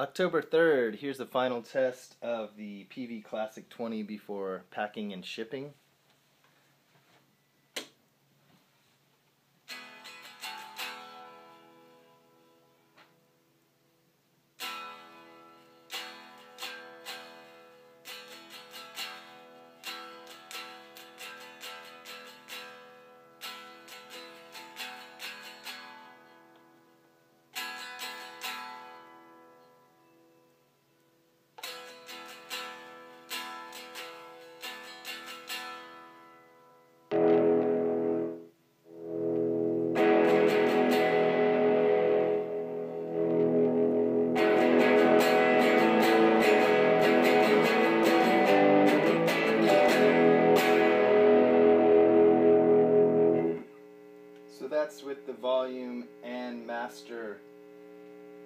October 3rd, here's the final test of the Peavey Classic 20 before packing and shipping. Volume and master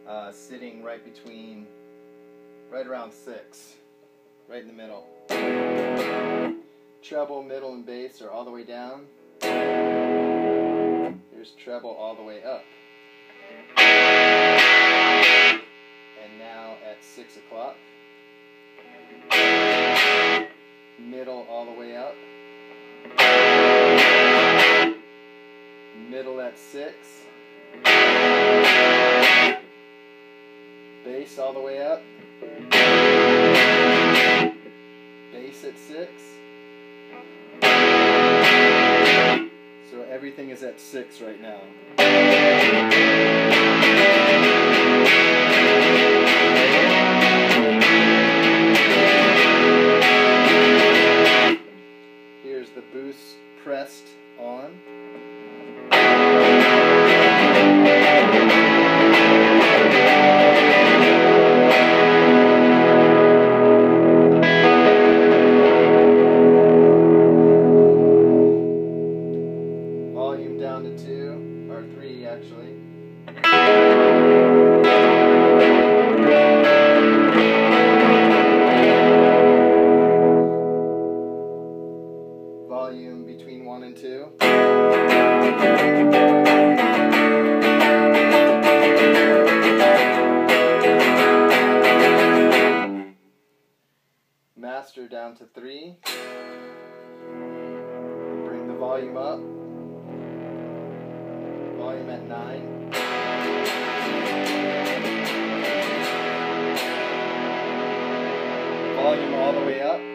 uh, sitting right between, right around six, right in the middle. Treble, middle, and bass are all the way down. Here's treble all the way up. And now at six o'clock. Middle all the way up. Middle at six. Bass all the way up. Bass at six. So everything is at six right now. Here's the boost pressed on. Volume down to two, or three actually. Master down to three. Bring the volume up. Volume at nine. Volume all the way up.